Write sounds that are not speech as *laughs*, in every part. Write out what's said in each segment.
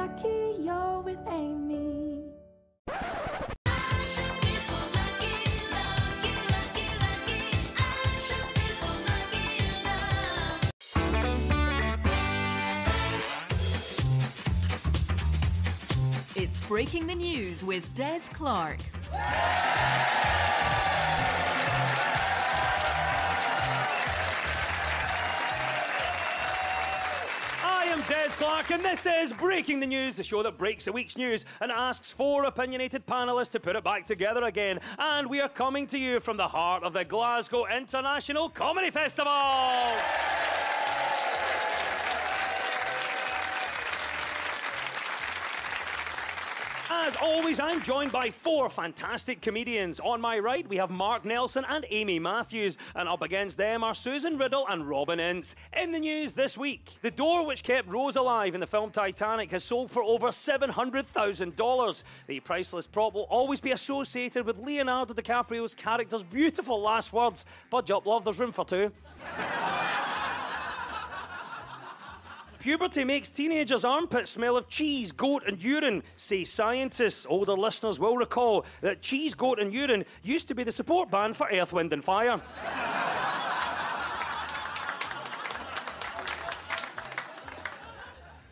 lucky you're with Amy. It's breaking the news with Des Clarke. Des Clarke, and this is Breaking the News, the show that breaks the week's news and asks four opinionated panelists to put it back together again. And we are coming to you from the heart of the Glasgow International Comedy Festival. Always, I'm joined by four fantastic comedians. On my right, we have Mark Nelson and Amy Matthews, and up against them are Susan Riddell and Robin Ince. In the news this week, the door which kept Rose alive in the film Titanic has sold for over $700,000. The priceless prop will always be associated with Leonardo DiCaprio's character's beautiful last words. Budge up, love, there's room for two. *laughs* Puberty makes teenagers' armpits smell of cheese, goat, and urine, say scientists. Older listeners will recall that cheese, goat, and urine used to be the support band for Earth, Wind, and Fire.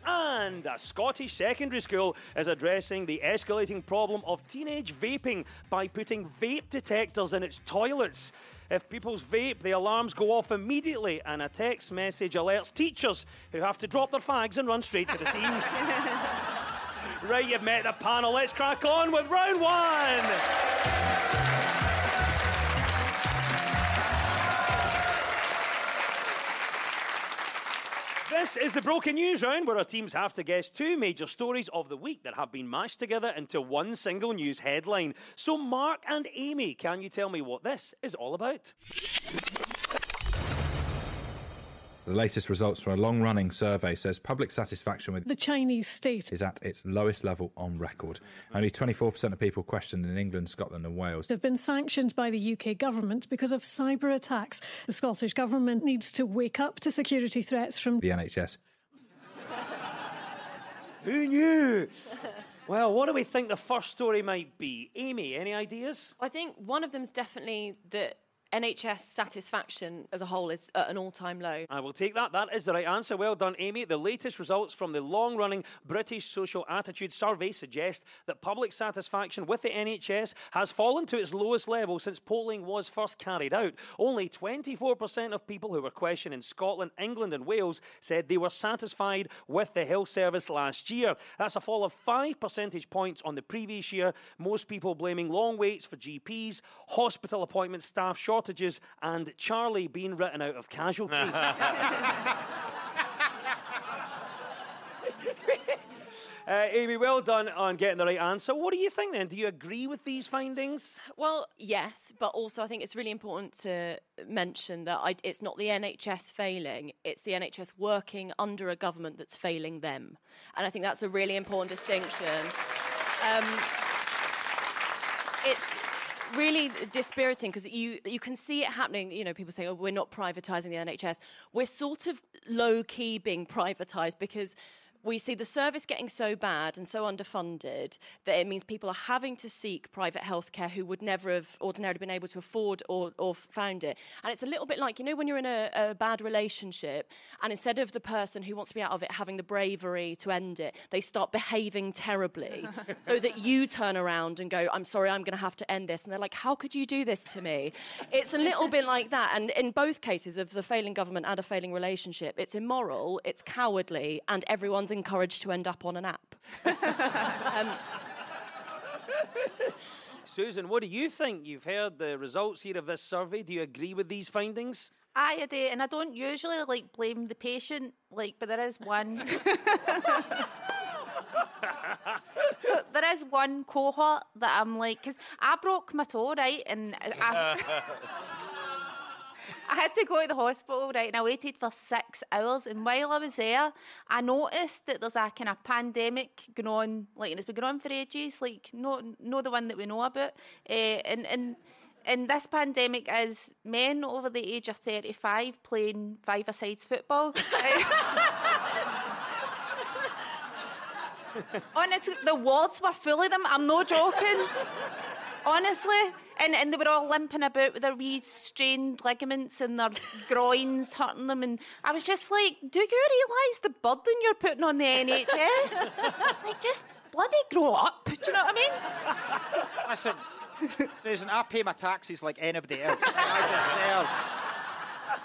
And a Scottish secondary school is addressing the escalating problem of teenage vaping by putting vape detectors in its toilets. If people's vape, the alarms go off immediately, and a text message alerts teachers who have to drop their fags and run straight to the scene. *laughs* right, you've met the panel. Let's crack on with round one. This is the broken news round where our teams have to guess two major stories of the week that have been mashed together into one single news headline. So, Mark and Amy, can you tell me what this is all about? The latest results from a long running survey says public satisfaction with The Chinese state. is at its lowest level on record. Only 24% of people questioned in England, Scotland, and Wales. They've been sanctioned by the UK government because of cyber attacks. The Scottish government needs to wake up to security threats from The NHS. *laughs* Who knew? well, what do we think the first story might be? Amy, any ideas? I think one of them's definitely that NHS satisfaction as a whole is at an all-time low. I will take that. That is the right answer. Well done, Amy. The latest results from the long running British Social Attitude Survey suggest that public satisfaction with the NHS has fallen to its lowest level since polling was first carried out. Only 24% of people who were questioned in Scotland, England, and Wales said they were satisfied with the health service last year. That's a fall of five percentage points on the previous year. Most people blaming long waits for GPs, hospital appointments, staff shortages, and Charlie being written out of casualty. *laughs* *laughs* Uh, Amy, well done on getting the right answer. What do you think then? Do you agree with these findings? Well, yes, but also I think it's really important to mention that I, it's not the NHS failing, it's the NHS working under a government that's failing them. And I think that's a really important distinction. Um, it's really dispiriting because you you can see it happening. You know, people saying, "Oh, we're not privatising the NHS." We're sort of low key being privatised because. We see the service getting so bad and so underfunded that it means people are having to seek private healthcare who would never have ordinarily been able to afford or, or found it. And it's a little bit like, you know, when you're in a, a bad relationship and instead of the person who wants to be out of it having the bravery to end it, they start behaving terribly *laughs* so that you turn around and go, I'm sorry, I'm going to have to end this. And they're like, how could you do this to me? It's a little bit like that. And in both cases of the failing government and a failing relationship, it's immoral, it's cowardly, and everyone's encouraged to end up on an app. *laughs* Um, Susan, what do you think? You've heard the results here of this survey. Do you agree with these findings? Aye, I do, and I don't usually like blame the patient, like, but there is one. *laughs* there is one cohort that I'm like, because I broke my toe, right, and I. *laughs* I had to go to the hospital, right, and I waited for six hours. And while I was there, I noticed that there's a kind of pandemic going on, like, and it's been going on for ages, like, no, no, the one that we know about. Uh, and, and, and this pandemic is men over the age of 35 playing five-a-sides football. *laughs* Honestly, the wards were full of them. I'm no joking. Honestly. And, and they were all limping about with their wee strained ligaments and their *laughs* groins hurting them. And I was just like, do you realise the burden you're putting on the NHS? *laughs* like, just bloody grow up. Do you know what I mean? Listen, *laughs* Susan, I pay my taxes like anybody else. I deserve. *laughs*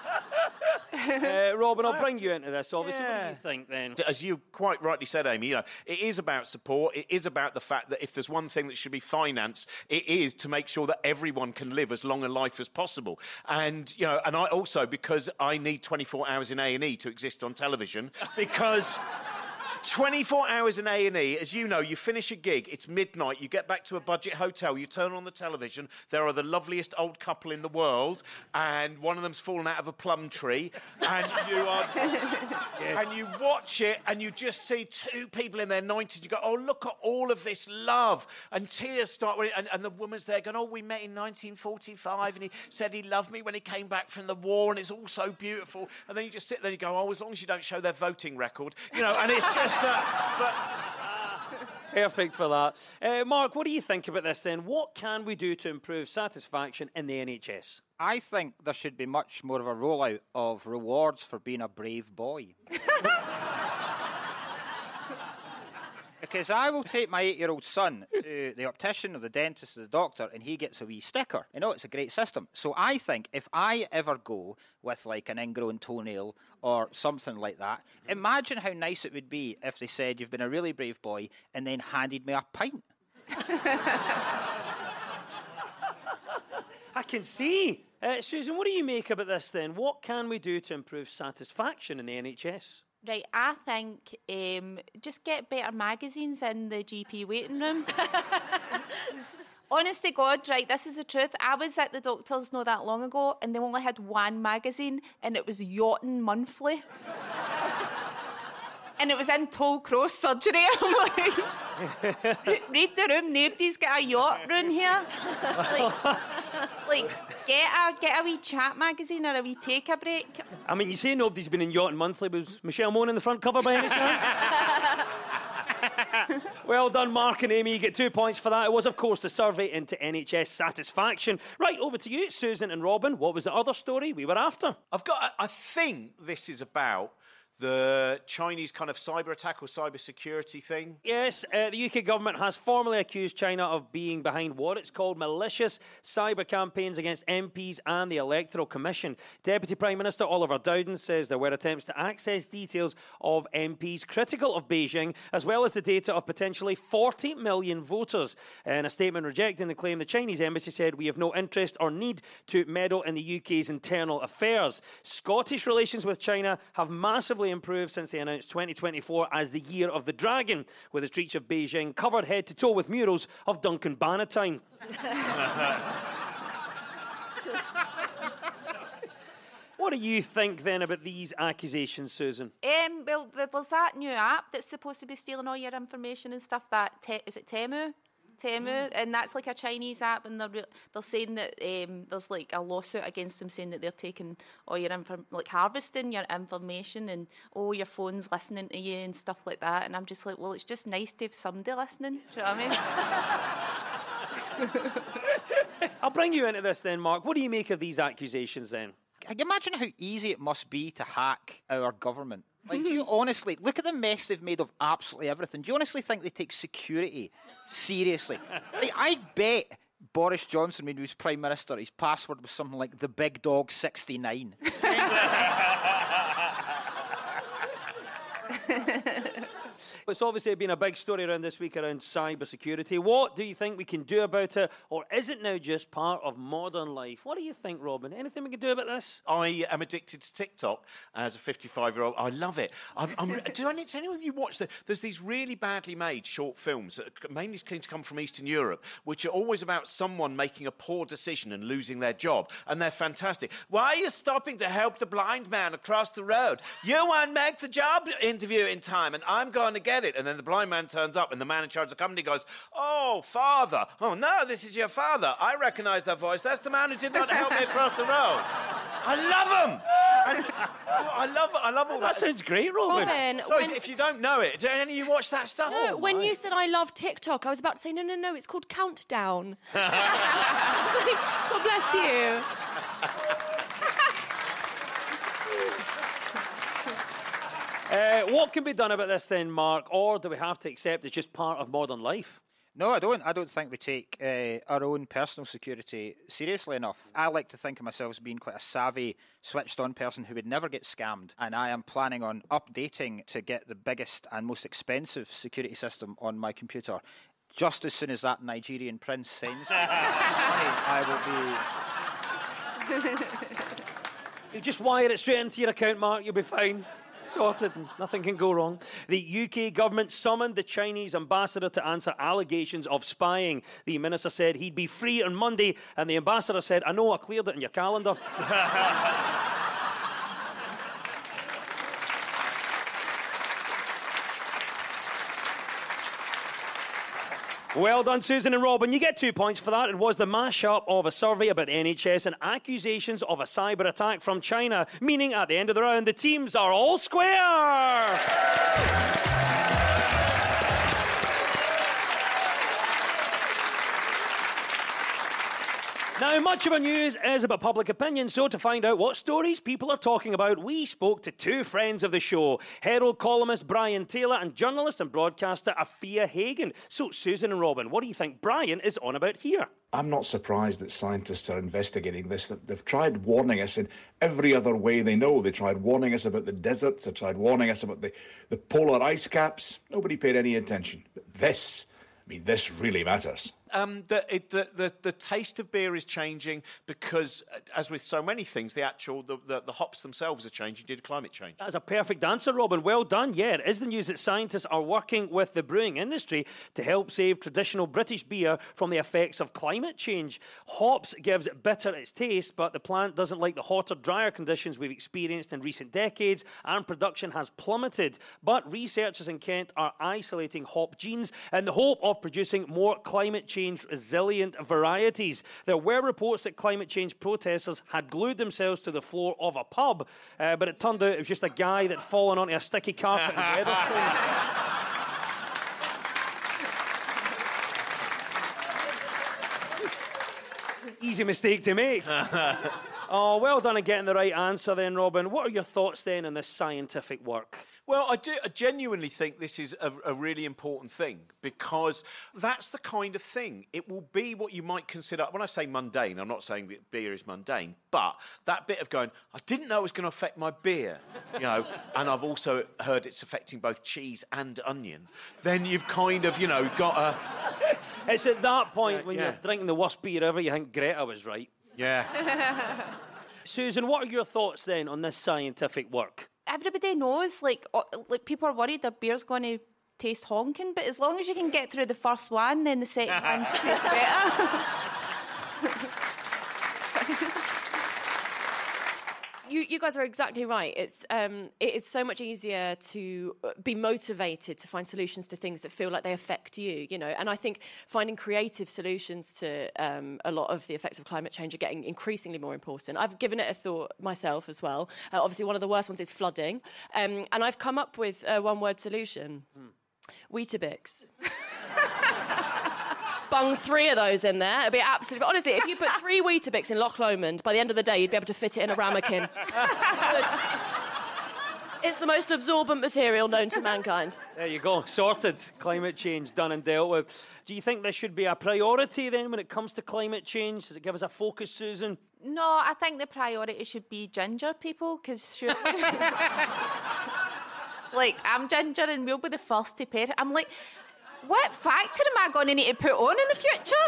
Uh, Robin, I'll bring you into this, obviously. What do you think then? As you quite rightly said, Amy, you know, it is about support. It is about the fact that if there's one thing that should be financed, it is to make sure that everyone can live as long a life as possible. And you know, and I also because I need 24 hours in A and E to exist on television because. 24 hours in A&E, as you know, you finish a gig, it's midnight, you get back to a budget hotel, you turn on the television, there are the loveliest old couple in the world, and one of them's fallen out of a plum tree, and you are, *laughs* and you watch it, and you just see two people in their 90s, you go, oh, look at all of this love, and tears start, and, and the woman's there going, oh, we met in 1945, and he said he loved me when he came back from the war, and it's all so beautiful, and then you just sit there and you go, oh, as long as you don't show their voting record, you know, and it's just that, but Perfect for that. Uh, Mark, what do you think about this then? What can we do to improve satisfaction in the NHS? I think there should be much more of a rollout of rewards for being a brave boy. *laughs* because I will take my eight year old son to the optician or the dentist or the doctor and he gets a wee sticker. You know, it's a great system. So I think if I ever go with like an ingrown toenail or something like that, imagine how nice it would be if they said you've been a really brave boy and then handed me a pint. *laughs* I can see. Uh, Susan, what do you make about this then? What can we do to improve satisfaction in the NHS? Right, I think um, just get better magazines in the GP waiting room. *laughs* Honest to God, right, this is the truth. I was at the doctor's not that long ago and they only had one magazine and it was Yachting Monthly. And it was in Tollcross surgery. *laughs* I'm like, read the room, nobody's got a yacht room here. Like, like get, a, get a wee chat magazine or a wee take a break. I mean, you say nobody's been in Yachting Monthly. Was Michelle Mone in the front cover by any chance? *laughs* well done, Mark and Amy. You get two points for that. It was, of course, the survey into NHS satisfaction. Right, over to you, Susan and Robin. What was the other story we were after? I've got. I think this is about the Chinese kind of cyber attack or cyber security thing. Yes, uh, the UK government has formally accused China of being behind what it's called malicious cyber campaigns against MPs and the Electoral Commission. Deputy Prime Minister Oliver Dowden says there were attempts to access details of MPs critical of Beijing, as well as the data of potentially 40 million voters. In a statement rejecting the claim, the Chinese embassy said, We have no interest or need to meddle in the UK's internal affairs. Scottish relations with China have massively improved since they announced 2024 as the year of the dragon, with the streets of Beijing covered head to toe with murals of Duncan Bannatyne. *laughs* what do you think then about these accusations, Susan? Um, well, th- there's that new app that's supposed to be stealing all your information and stuff. That te- is it Temu? Temu, and that's like a Chinese app, and they're re- they're saying that um, there's like a lawsuit against them saying that they're taking all your inform like harvesting your information and oh your phone's listening to you and stuff like that. And I'm just like, well, it's just nice to have somebody listening. Do you know what I mean? *laughs* I'll bring you into this then, Mark. What do you make of these accusations then? Can you imagine how easy it must be to hack our government? Like, do you *laughs* honestly look at the mess they've made of absolutely everything? Do you honestly think they take security seriously? like, I bet Boris Johnson, when he was prime minister, his password was something like the Big Dog sixty nine. *laughs* *laughs* It's obviously been a big story around this week around cyber security. What do you think we can do about it, or is it now just part of modern life? What do you think, Robin? Anything we can do about this? I am addicted to TikTok as a 55 year old. I love it. I'm, I'm, *laughs* do, I, do any of you watch the? There's these really badly made short films that mainly seem to come from Eastern Europe, which are always about someone making a poor decision and losing their job, and they're fantastic. Why are you stopping to help the blind man across the road? You won't make the job interview in time, and I'm going to get it. And then the blind man turns up, and the man in charge of the company goes, "Oh, father! Oh no, this is your father. I recognise that voice. That's the man who did not help me across the road. I love him." Oh, I love I love all That that. sounds great, Robin. Robin, Sorry, when- if you don't know it, do any of you watch that stuff? No, Oh, when my. you said I love TikTok, I was about to say no, no, no. It's called Countdown. *laughs* *laughs* I was like, God bless you. *laughs* Uh, what can be done about this then, Mark? Or do we have to accept it's just part of modern life? No, I don't. I don't think we take uh, our own personal security seriously enough. I like to think of myself as being quite a savvy, switched-on person who would never get scammed, and I am planning on updating to get the biggest and most expensive security system on my computer. Just as soon as that Nigerian prince sends me money, I will be. *laughs* You just wire it straight into your account, Mark. You'll be fine. Sorted. Nothing can go wrong. The UK government summoned the Chinese ambassador to answer allegations of spying. The minister said he'd be free on Monday, and the ambassador said, I know, I cleared it in your calendar. *laughs* *laughs* Well done, Susan and Robin. You get two points for that. It was the mash-up of a survey about the NHS and accusations of a cyber attack from China, meaning at the end of the round, the teams are all square. Now, much of our news is about public opinion, so to find out what stories people are talking about, we spoke to two friends of the show Herald columnist Brian Taylor and journalist and broadcaster Afia Hagen. So, Susan and Robin, what do you think Brian is on about here? I'm not surprised that scientists are investigating this. They've tried warning us in every other way they know. They tried warning us about the deserts, they tried warning us about the, the polar ice caps. Nobody paid any attention. But this, I mean, this really matters. Um, the, it, the, the, the taste of beer is changing because, uh, as with so many things, the actual the, the, the hops themselves are changing due to climate change. That's a perfect answer, Robin. Well done. Yeah, it is the news that scientists are working with the brewing industry to help save traditional British beer from the effects of climate change. Hops gives it bitter its taste, but the plant doesn't like the hotter, drier conditions we've experienced in recent decades, and production has plummeted. But researchers in Kent are isolating hop genes in the hope of producing more climate change resilient varieties. There were reports that climate change protesters had glued themselves to the floor of a pub, uh, but it turned out it was just a guy that fallen onto a sticky carpet in Wetherspoon. *laughs* Easy mistake to make. *laughs* oh, well done on getting the right answer then, Robin. What are your thoughts then on this scientific work? Well, I do I genuinely think this is a, a really important thing because that's the kind of thing. It will be what you might consider, when I say mundane, I'm not saying that beer is mundane, but that bit of going, I didn't know it was going to affect my beer, you know, *laughs* and I've also heard it's affecting both cheese and onion, then you've kind of, you know, got a. *laughs* It's at that point when yeah. you're drinking the worst beer ever, you think Greta was right. Yeah. *laughs* Susan, what are your thoughts then on this scientific work? Everybody knows, like, like people are worried their beer's going to taste honking, but as long as you can get through the first one, then the second one *laughs* tastes better. *laughs* You, you guys are exactly right. It's um, it is so much easier to uh, be motivated to find solutions to things that feel like they affect you. You know, and I think finding creative solutions to um, a lot of the effects of climate change are getting increasingly more important. I've given it a thought myself as well. Uh, obviously, one of the worst ones is flooding, um, and I've come up with a one-word solution: Weetabix. *laughs* Bung three of those in there. It'd be absolutely. Honestly, if you put three *laughs* Weetabix in Loch Lomond, by the end of the day, you'd be able to fit it in a ramekin. it's the most absorbent material known to mankind. There you go, sorted. Climate change done and dealt with. Do you think this should be a priority then when it comes to climate change? Does it give us a focus, Susan? no, I think the priority should be ginger people, because sure. *laughs* like, I'm ginger and we'll be the first to pay. I'm like, what factor am I going to need to put on in the future?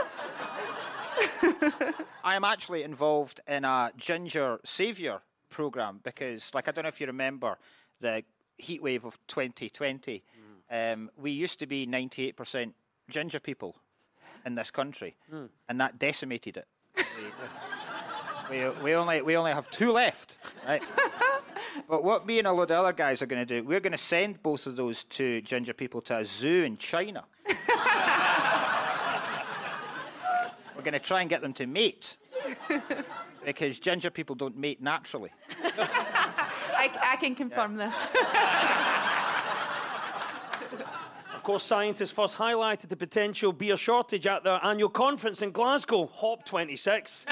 *laughs* I am actually involved in a ginger saviour program because, like, I don't know if you remember the heat wave of 2020. Um, we used to be 98% ginger people in this country, and that decimated it. *laughs* we, we, we only we only have two left, right? *laughs* But what me and a load of other guys are going to do, we're going to send both of those two ginger people to a zoo in China. *laughs* we're going to try and get them to mate because ginger people don't mate naturally. *laughs* I, I can confirm this. *laughs* Of course, scientists first highlighted the potential beer shortage at their annual conference in Glasgow, HOP26.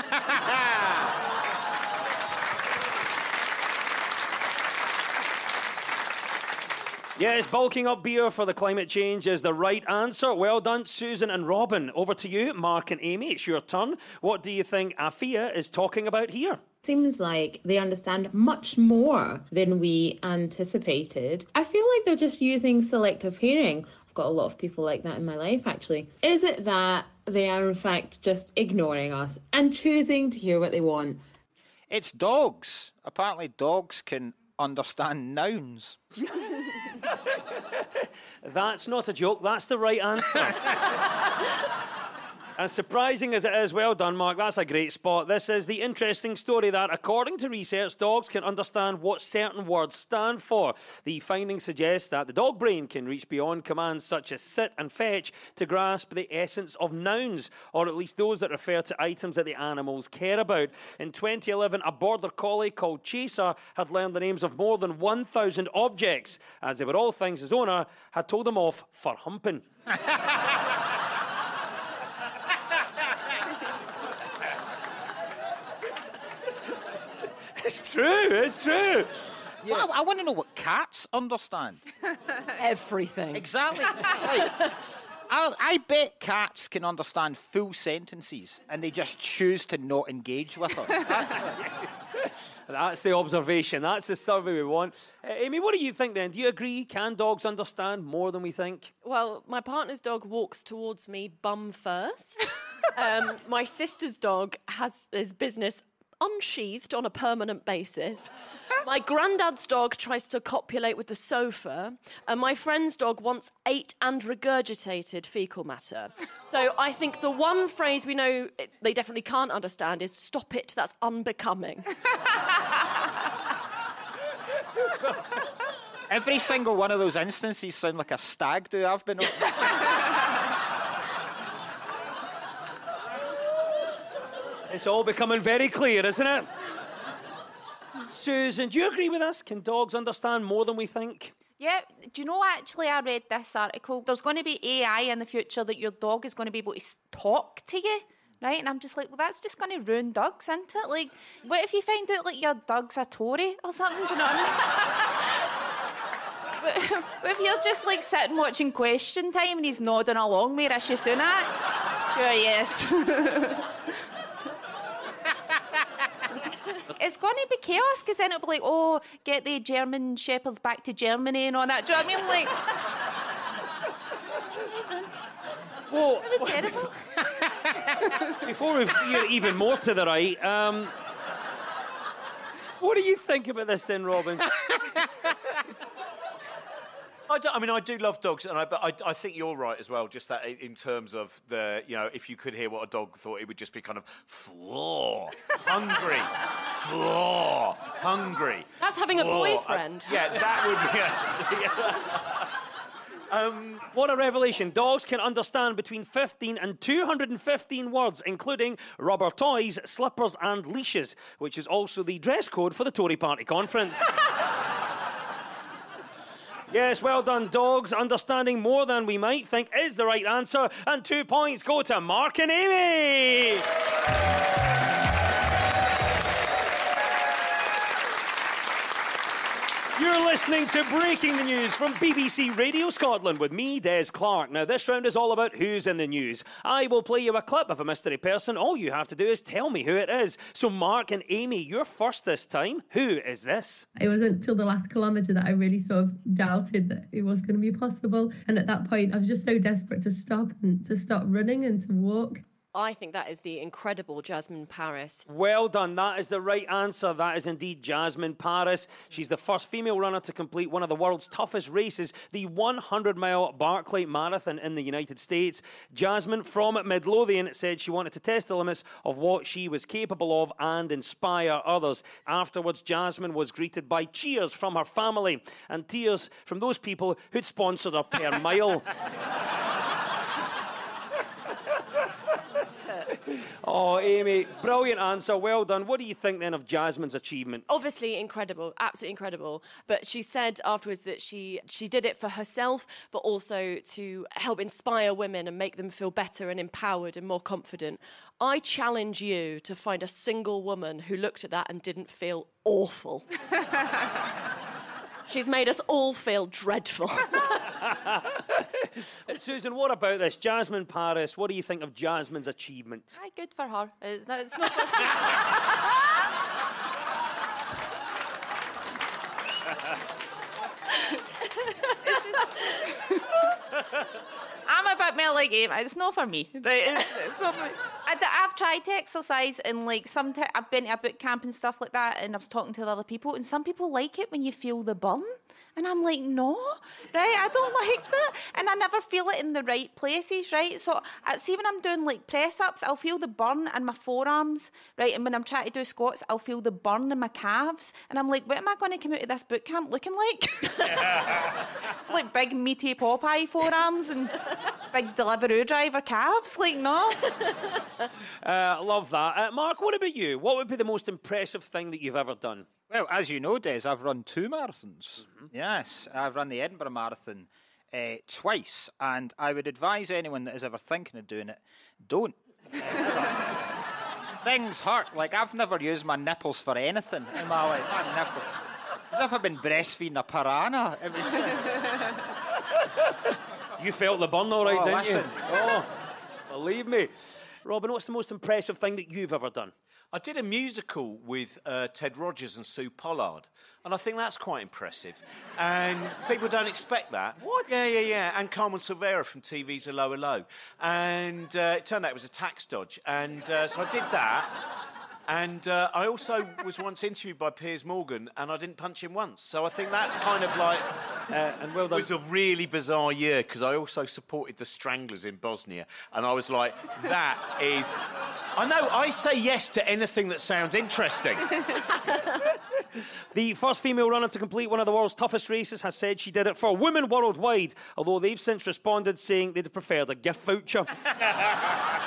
Yes, bulking up beer for the climate change is the right answer. Well done, Susan and Robin. Over to you, Mark and Amy. It's your turn. What do you think Afia is talking about here? Seems like they understand much more than we anticipated. I feel like they're just using selective hearing. I've got a lot of people like that in my life, actually. Is it that they are, in fact, just ignoring us and choosing to hear what they want? It's dogs. Apparently, dogs can understand nouns. *laughs* That's not a joke, that's the right answer. *laughs* As surprising as it is, well done, Mark. That's a great spot. This is the interesting story that, according to research, dogs can understand what certain words stand for. The findings suggest that the dog brain can reach beyond commands such as sit and fetch to grasp the essence of nouns, or at least those that refer to items that the animals care about. In 2011, a border collie called Chaser had learned the names of more than 1,000 objects, as they were all things his owner had told him off for humping. *laughs* It's true, it's true. Well, I, want to know what cats understand. *laughs* Everything. Exactly. Like, I, I bet cats can understand full sentences and they just choose to not engage with us. *laughs* That's the observation. That's the survey we want. Uh, Amy, what do you think then? Do you agree? Can dogs understand more than we think? Well, my partner's dog walks towards me bum first. *laughs* um, my sister's dog has his business unsheathed on a permanent basis. *laughs* My granddad's dog tries to copulate with the sofa, and my friend's dog once ate and regurgitated fecal matter. So I think the one phrase we know it- they definitely can't understand is "stop it." That's unbecoming. Every single one of those instances sound like a stag do I've been on. *laughs* It's all becoming very clear, isn't it? Susan, do you agree with us? Can dogs understand more than we think? Yeah, do you know actually I read this article? There's going to be AI in the future that your dog is going to be able to talk to you, right? And I'm just like, well, that's just going to ruin dogs, isn't it? Like, what if you find out like your dog's a Tory or something? Do you know what I mean? *laughs* but, if you're just like sitting watching Question Time and he's nodding along with Rishi Sunak, yeah, yes. *laughs* it's going to be chaos because then it'll be like, oh, get the German shepherds back to Germany and all that. Do you know what I mean? Like, *laughs* Well, really terrible. *laughs* before we veer even more to the right, um, what do you think about this then, Robin? *laughs* I, do, I mean, I do love dogs, and I, but I, I think you're right as well. Just that in terms of the, you know, if you could hear what a dog thought, it would just be kind of floor, hungry, floor, hungry. That's having a floor. Uh, boyfriend. yeah, that would be. *laughs* Um, what a revelation. Dogs can understand between 15 and 215 words, including rubber toys, slippers, and leashes, which is also the dress code for the Tory party conference. *laughs* Yes, well done, dogs. Understanding more than we might think is the right answer. And two points go to Mark and Amy. You're listening to Breaking the News from BBC Radio Scotland with me, Des Clarke. Now, this round is all about who's in the news. I will play you a clip of a mystery person. All you have to do is tell me who it is. So, Mark and Amy, you're first this time. Who is this? It wasn't till the last kilometre that I really sort of doubted that it was going to be possible. And at that point, I was just so desperate to stop and to stop running and to walk. I think that is the incredible Jasmin Paris. Well done. That is the right answer. That is indeed Jasmin Paris. She's the first female runner to complete one of the world's toughest races, the 100 mile Barkley Marathon in the United States. Jasmin from Midlothian said she wanted to test the limits of what she was capable of and inspire others. Afterwards, Jasmin was greeted by cheers from her family and tears from those people who'd sponsored her per *laughs* mile. *laughs* Oh, Amy, brilliant answer. Well done. What do you think then of Jasmin's achievement? obviously incredible absolutely incredible but she said afterwards that she she did it for herself but also to help inspire women and make them feel better and empowered and more confident i challenge you to find a single woman who looked at that and didn't feel awful *laughs* she's made us all feel dreadful *laughs* *laughs* Susan, what about this? Jasmin Paris, what do you think of Jasmin's achievement? Aye, good for her. Uh, no, it's not *laughs* for I'm a bit more like Amy. It's not for me. Right? It's, it's not for me. I, have tried to exercise and like sometimes I've been to a boot camp and stuff like that, and I was talking to other people, and some people like it when you feel the burn. And I'm like, no, right? I don't *laughs* like that. And I never feel it in the right places, right? So, uh, see, when I'm doing like press ups, I'll feel the burn in my forearms, right? And when I'm trying to do squats, I'll feel the burn in my calves. And I'm like, what am I going to come out of this boot camp looking like? *laughs* it's like big, meaty Popeye forearms and big Deliveroo driver calves. Like, no. *laughs* Uh, love that. Uh, Mark, what about you? What would be the most impressive thing that you've ever done? Well, as you know, Des, I've run two marathons. Yes, I've run the Edinburgh Marathon uh, twice, and I would advise anyone that is ever thinking of doing it, don't. *laughs* Things hurt. Like I've never used my nipples for anything in my life. I've. As if I've been breastfeeding a piranha. You felt the burn all right, Oh, didn't listen. you? Oh, believe me. Robin, what's the most impressive thing that you've ever done? I did a musical with uh, Ted Rogers and Sue Pollard, and I think that's quite impressive. And people don't expect that. What? Yeah, yeah, yeah. And Carmen Silvera from TV's 'Allo 'Allo. And uh, it turned out it was a tax dodge. And uh, so I did that. And uh, I also was once interviewed by Piers Morgan, and I didn't punch him once. So I think that's kind of like. Uh, and well It was a really bizarre year because I also supported the Stranglers in Bosnia, and I was like, that is. I know, I say yes to anything that sounds interesting. *laughs* The first female runner to complete one of the world's toughest races has said she did it for women worldwide, although they've since responded saying they'd preferred a gift voucher. *laughs*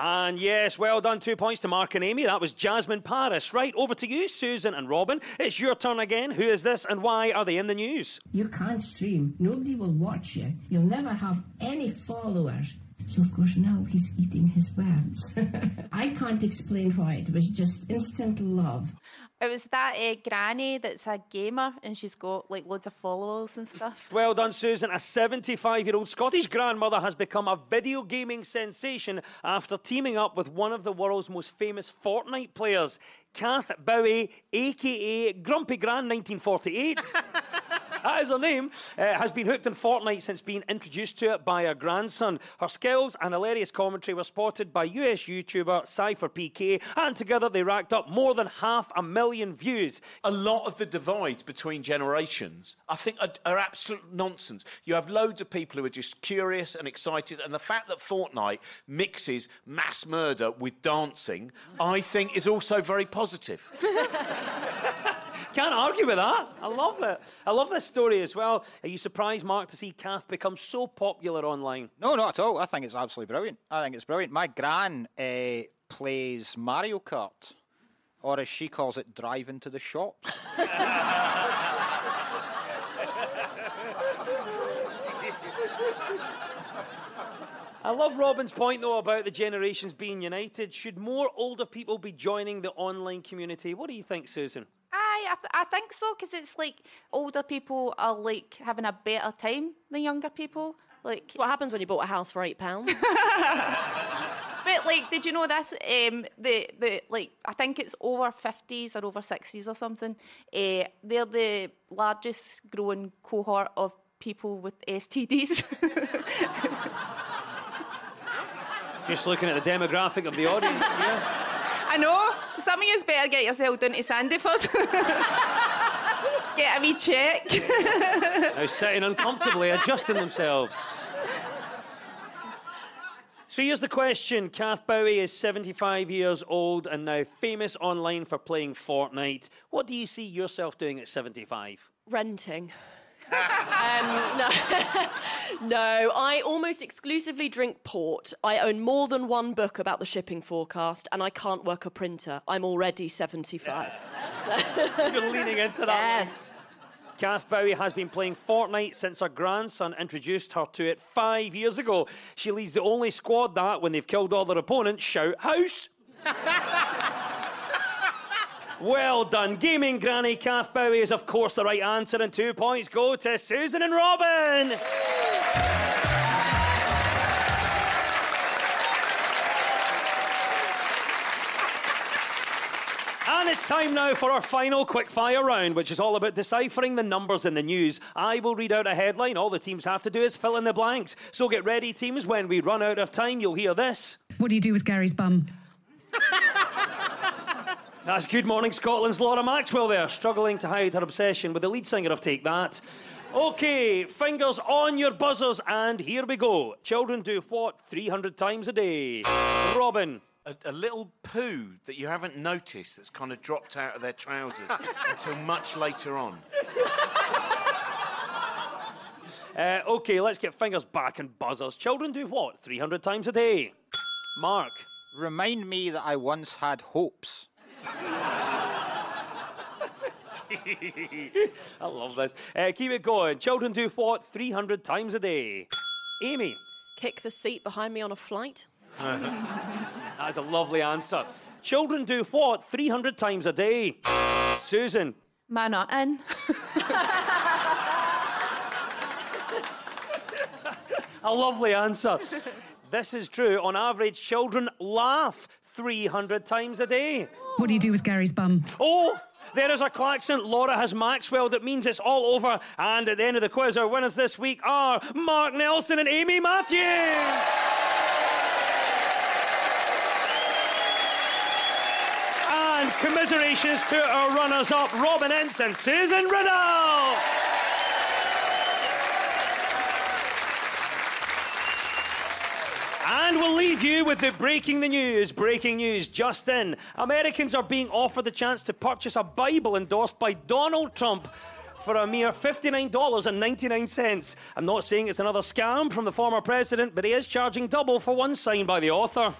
And yes, well done. Two points to Mark and Amy. That was Jasmin Paris. Right, over to you, Susan and Robin. It's your turn again. Who is this and why are they in the news? You can't stream. Nobody will watch you. You'll never have any followers. So, of course, now he's eating his words. *laughs* I can't explain why. It was just instant love. It was that uh, granny that's a gamer and she's got like loads of followers and stuff. *laughs* Well done, Susan. A 75 year old Scottish grandmother has become a video gaming sensation after teaming up with one of the world's most famous Fortnite players, Kath Bowie, aka Grumpy Gran 1948. *laughs* that is her name. Uh, has been hooked on Fortnite since being introduced to it by her grandson. Her skills and hilarious commentary were spotted by US YouTuber Cypher PK, and together they racked up more than half a million views. A lot of the divides between generations, I think, are, are absolute nonsense. You have loads of people who are just curious and excited, and the fact that Fortnite mixes mass murder with dancing, I think, is also very positive. *laughs* Can't argue with that. I love it. I love this story as well. Are you surprised, Mark, to see Kath become so popular online? No, not at all. I think it's absolutely brilliant. I think it's brilliant. My gran uh, plays Mario Kart, or as she calls it, driving to the shops. *laughs* I love Robin's point, though, about the generations being united. Should more older people be joining the online community? What do you think, Susan? Aye, I, th- I think so because it's like older people are like having a better time than younger people. Like what happens when you bought a house for eight pounds? *laughs* *laughs* But like, did you know this? Um, the the like, I think it's over fifties or over sixties or something. Uh, they're the largest growing cohort of people with STDs. *laughs* Just looking at the demographic of the audience. yeah. I know. Some of you better get yourself down to Sandyford. *laughs* get a wee check. Now sitting uncomfortably, adjusting themselves. So here's the question. Kath Bowie is 75 years old and now famous online for playing Fortnite. What do you see yourself doing at 75? Renting. Um, no. *laughs* no, I almost exclusively drink port. I own more than one book about the shipping forecast, and I can't work a printer. I'm already 75. You're leaning into that. Yes. Kath Bowie has been playing Fortnite since her grandson introduced her to it five years ago. She leads the only squad that, when they've killed all their opponents, shout house. *laughs* well done. Gaming Granny Kath Bowie is, of course, the right answer, and two points go to Susan and Robin. And it's time now for our final quickfire round, which is all about deciphering the numbers in the news. I will read out a headline. All the teams have to do is fill in the blanks. So get ready, teams. When we run out of time, you'll hear this. What do you do with Gary's bum? *laughs* That's Good Morning Scotland's Laura Maxwell there, struggling to hide her obsession with the lead singer of Take That. Okay, fingers on your buzzers, and here we go. Children do what 300 times a day? Robin. A, a little poo that you haven't noticed that's kind of dropped out of their trousers *laughs* until much later on. Uh, okay, let's get fingers back and buzzers. Children do what 300 times a day? Mark. Remind me that I once had hopes. *laughs* I love this. Uh, keep it going. Children do what 300 times a day? Amy. Kick the seat behind me on a flight. *laughs* That's a lovely answer. Children do what 300 times a day? Susan. Man not in. *laughs* A lovely answer. this is true. On average, children laugh 300 times a day. What do you do with Gary's bum? Oh, there is a klaxon. Laura has Maxwell. That means it's all over. And at the end of the quiz, our winners this week are Mark Nelson and Amy Matthews. And commiserations to our runners up, Robin Ince and Susan Riddell. And we'll leave you with the breaking the news. Breaking news just in. Americans are being offered the chance to purchase a Bible endorsed by Donald Trump for a mere $59.99. I'm not saying it's another scam from the former president, but he is charging double for one signed by the author.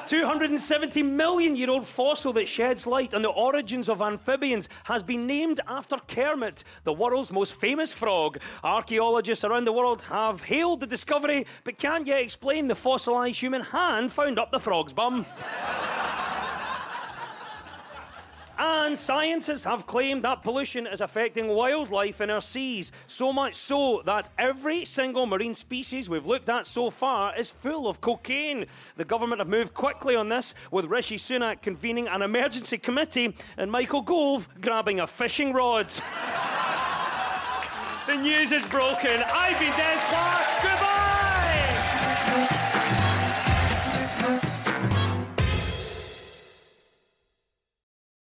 A 270 million year old fossil that sheds light on the origins of amphibians has been named after Kermit, the world's most famous frog. Archaeologists around the world have hailed the discovery, but can't yet explain the fossilised human hand found up the frog's bum. *laughs* And scientists have claimed that pollution is affecting wildlife in our seas, so much so that every single marine species we've looked at so far is full of cocaine. The government have moved quickly on this, with Rishi Sunak convening an emergency committee and Michael Gove grabbing a fishing rod. *laughs* the news is broken. I've been Des Clarke. Goodbye.